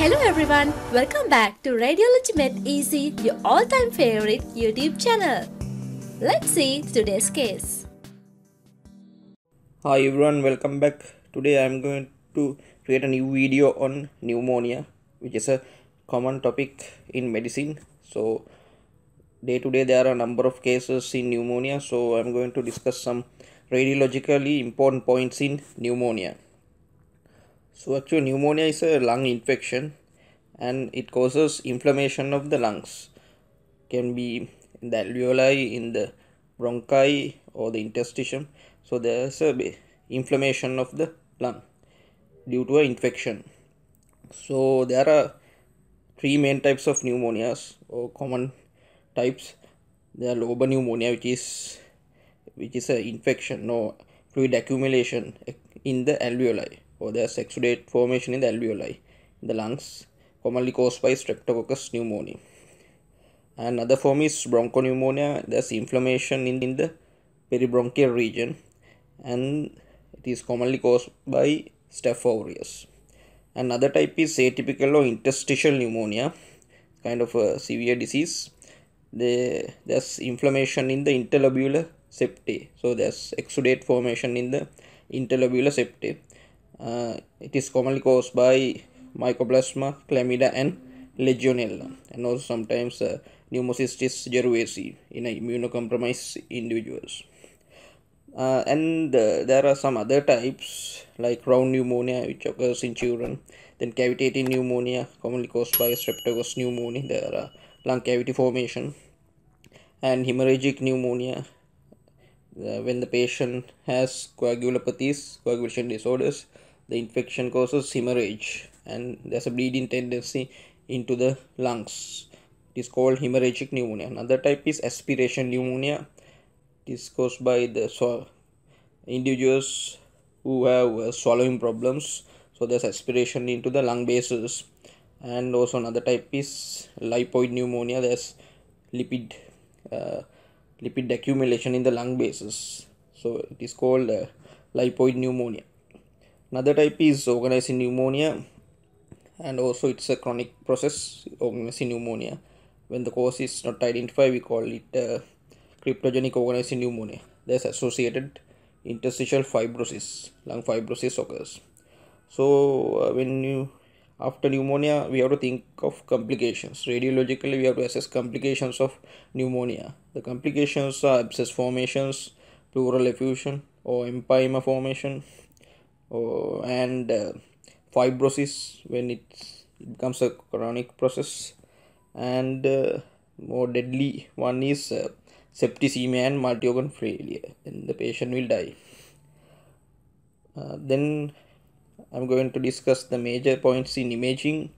Hello everyone, welcome back to Radiology Made Easy, your all-time favorite YouTube channel. Let's see today's case. Hi everyone, welcome back. Today I am going to create a new video on pneumonia, which is a common topic in medicine. So day to day there are a number of cases in pneumonia, so I'm going to discuss some radiologically important points in pneumonia. So actually pneumonia is a lung infection and it causes inflammation of the lungs. Can be in the alveoli, in the bronchi or the interstitium. So there's a inflammation of the lung due to an infection. So there are three main types of pneumonias or common types. There are lobar pneumonia which is which is an infection or fluid accumulation in the alveoli Oh, or there's exudate formation in the alveoli in the lungs commonly caused by streptococcus pneumoniae. And other form is bronchopneumonia. There's inflammation in, in the peribronchial region and it is commonly caused by staph aureus. Another type is atypical or interstitial pneumonia kind of a severe disease. The, there's inflammation in the interlobular septae. So there's exudate formation in the interlobular septae it is commonly caused by mycoplasma chlamydia and legionella and also sometimes uh, pneumocystis cerevisiae in immunocompromised individuals. Uh, and uh, there are some other types like round pneumonia which occurs in children then cavitating pneumonia commonly caused by streptococcus pneumoniae there are lung cavity formation and hemorrhagic pneumonia uh, when the patient has coagulopathies coagulation disorders the infection causes hemorrhage and there's a bleeding tendency into the lungs. It is called hemorrhagic pneumonia. Another type is aspiration pneumonia. It is caused by the so individuals who have uh, swallowing problems. So there's aspiration into the lung bases. And also another type is lipoid pneumonia. There's lipid uh, lipid accumulation in the lung bases. So it is called uh, lipoid pneumonia another type is organizing pneumonia and also it's a chronic process organizing pneumonia. When the cause is not identified we call it uh, cryptogenic organizing pneumonia. There's associated interstitial fibrosis lung fibrosis occurs. So uh, when you after pneumonia we have to think of complications. Radiologically we have to assess complications of pneumonia. The complications are abscess formations pleural effusion or empyema formation or, and uh, fibrosis when it becomes a chronic process. And uh, more deadly one is uh, septicemia and multi-organ failure. Then the patient will die. Uh, then i'm going to discuss the major points in imaging.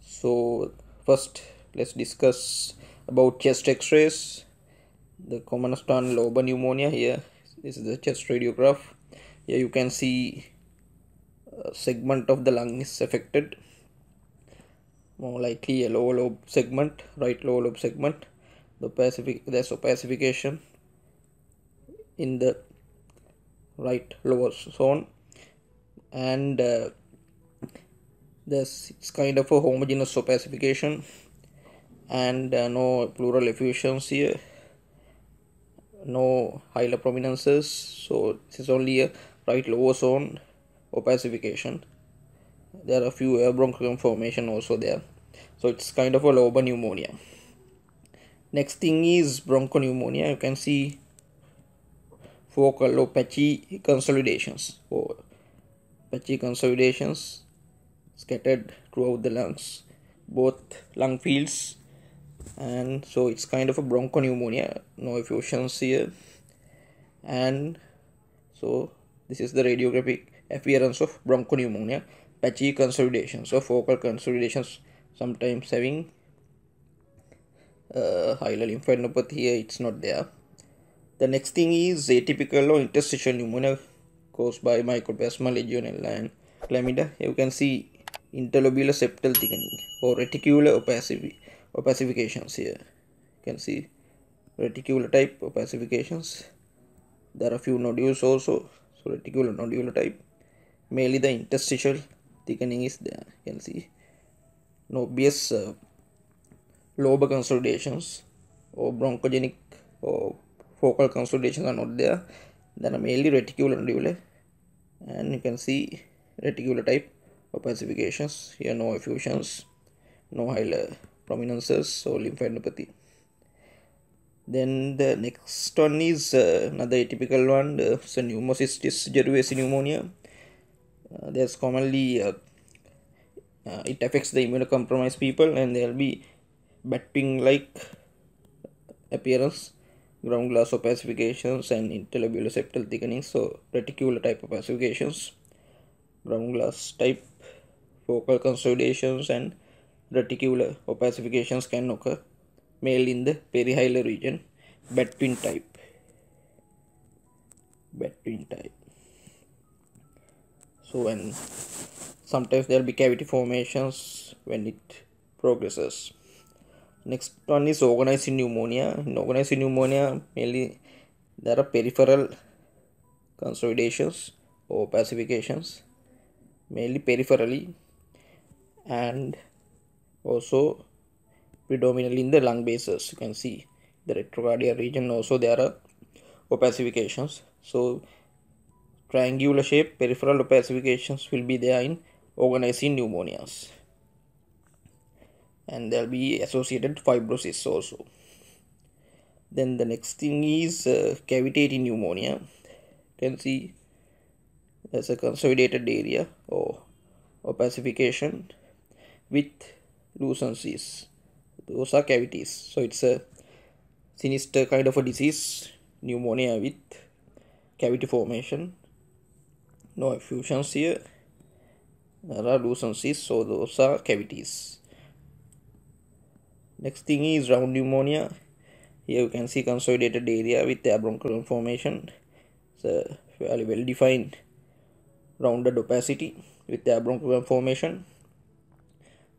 So first let's discuss about chest x-rays. The commonest one lobar pneumonia. Here this is the chest radiograph. Here you can see segment of the lung is affected. More likely a lower lobe segment right lower lobe segment. The pacific there's opacification in the right lower zone. And uh, there's it's kind of a homogeneous opacification. And uh, no pleural effusions here. No hilar prominences so this is only a right lower zone opacification there are a few air formation also there. So it's kind of a lobar pneumonia. Next thing is bronchopneumonia. You can see focal or patchy consolidations. Or patchy consolidations scattered throughout the lungs both lung fields. And so it's kind of a bronchopneumonia. No effusions here. And so this is the radiographic appearance of bronchopneumonia patchy consolidations or focal consolidations sometimes having uh, hilar lymphadenopathy. It's not there. The next thing is atypical or interstitial pneumonia caused by mycoplasma legionella and chlamydia. You can see interlobular septal thickening or reticular opacifi- opacifications here. You can see reticular type opacifications. There are a few nodules also so reticular nodular type mainly the interstitial thickening is there you can see no obvious uh, lobar consolidations or bronchogenic or focal consolidations are not there. Then are mainly reticular nodule and you can see reticular type opacifications. Here no effusions, no hilar prominences or lymphadenopathy. Then the next one is uh, another atypical one, uh, so pneumocystis pneumonia. Uh, there's commonly uh, uh, it affects the immunocompromised people and there'll be batwing like appearance ground glass opacifications and interlobular septal thickening so reticular type of opacifications ground glass type focal consolidations and reticular opacifications can occur male in the perihilar region batwing type. Batwing type. So when sometimes there will be cavity formations when it progresses. Next one is organized pneumonia. In pneumonia mainly there are peripheral consolidations or pacifications mainly peripherally and also predominantly in the lung bases. You can see the retrocardial region also there are opacifications. So triangular shape peripheral opacifications will be there in organizing pneumonias. And there'll be associated fibrosis also. Then the next thing is uh, cavitating pneumonia. You can see there's a consolidated area or opacification with lucencies those are cavities. So it's a sinister kind of a disease pneumonia with cavity formation. No effusions here. There are lucencies so those are cavities. Next thing is round pneumonia. Here you can see consolidated area with the bronchial formation. It's a fairly well defined rounded opacity with the bronchial formation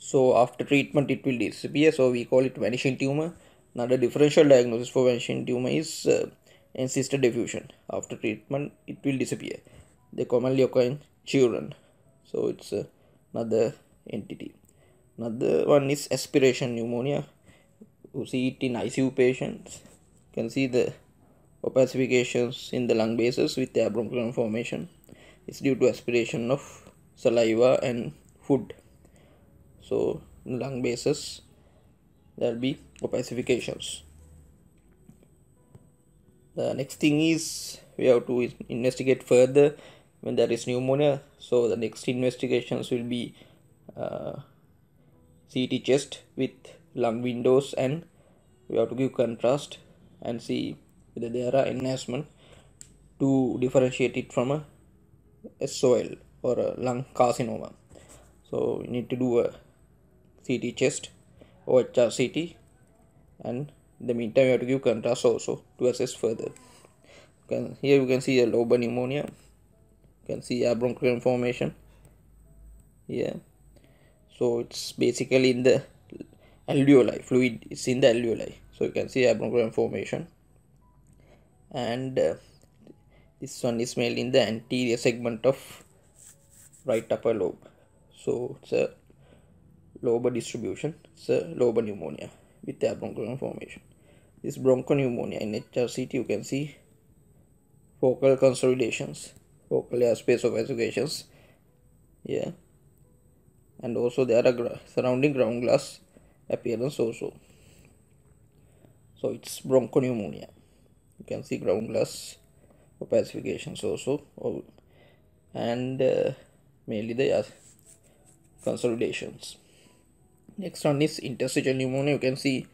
so after treatment it will disappear. So we call it vanishing tumor. Now the differential diagnosis for vanishing tumor is uh, encysted effusion. After treatment it will disappear. They commonly occur in children. So it's uh, another entity. Another one is aspiration pneumonia. You see it in icu patients. You can see the opacifications in the lung bases with the bronchial formation. It's due to aspiration of saliva and food so lung bases there will be opacifications. The next thing is we have to investigate further when there is pneumonia. So the next investigations will be uh, CT chest with lung windows and we have to give contrast and see whether there are enhancement to differentiate it from a SOL or a lung carcinoma. So we need to do a CT chest or HRCT and in the meantime you have to give contrast also to assess further. Can, here you can see a lobar pneumonia. You can see a bronchial formation. Here so it's basically in the alveoli fluid is in the alveoli. So you can see a bronchial formation. And uh, this one is mainly in the anterior segment of right upper lobe. So it's a lobar distribution it's a lobar pneumonia with the bronchial formation. This bronchopneumonia in HRCT you can see focal consolidations focal airspace opacifications yeah and also there are gra- surrounding ground glass appearance also. So it's bronchopneumonia. You can see ground glass opacifications also. And uh, mainly the consolidations next one is interstitial pneumonia you can see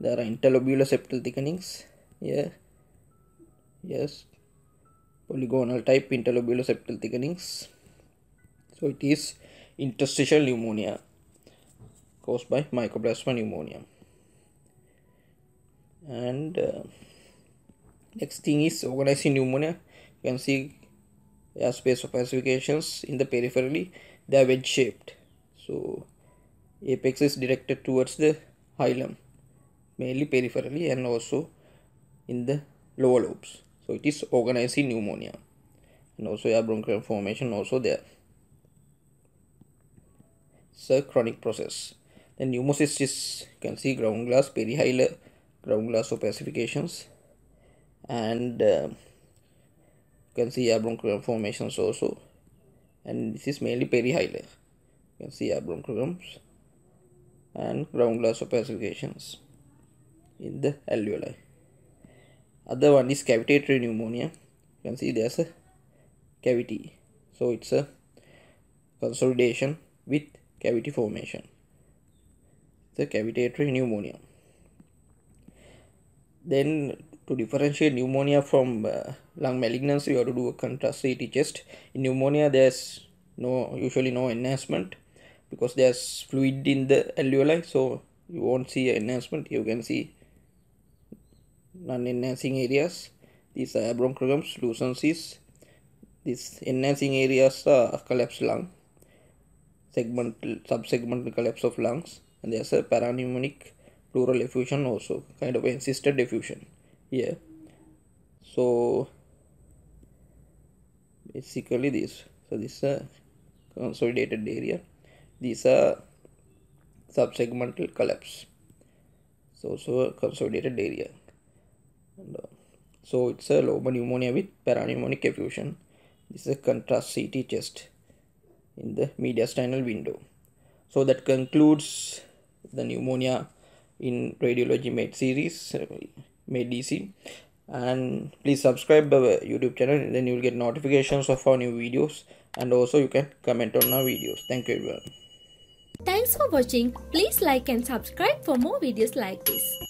there are interlobular septal thickenings. Here. Yes. Polygonal type interlobular septal thickenings. So it is interstitial pneumonia caused by mycoplasma pneumonia. And uh, next thing is organizing pneumonia. You can see airspace opacifications in the peripherally. They are wedge shaped so apex is directed towards the hilum mainly peripherally and also in the lower lobes so it is organized pneumonia and also a bronchial formation also there a chronic process. the pneumocystis is you can see ground glass, perihilar, ground glass opacifications, and uh, you can see air bronchogram formations also. And this is mainly perihilar. You can see air bronchograms and ground glass opacifications in the alveoli. Other one is cavitatory pneumonia. You can see there's a cavity. So it's a consolidation with cavity formation. The cavitatory pneumonia. Then to differentiate pneumonia from uh, lung malignancy, you have to do a contrast CT chest. In pneumonia, there's no usually no enhancement because there's fluid in the alveoli, so you won't see enhancement. You can see non-enhancing areas. These are bronchograms, lucencies. These enhancing areas are collapsed lung, segmental, subsegmental collapse of lungs, and there's a parapneumonic pleural effusion also, kind of encysted effusion here. So basically this. So this is a consolidated area. These are subsegmental collapse. So so a consolidated area. And, uh, so it's a lobar pneumonia with parapneumonic effusion. This is a contrast CT chest in the mediastinal window. So that concludes the pneumonia in radiology med series, uh, medicine. And please subscribe our YouTube channel, then you will get notifications of our new videos. And also you can comment on our videos. Thank you everyone. Thanks for watching. Please like and subscribe for more videos like this.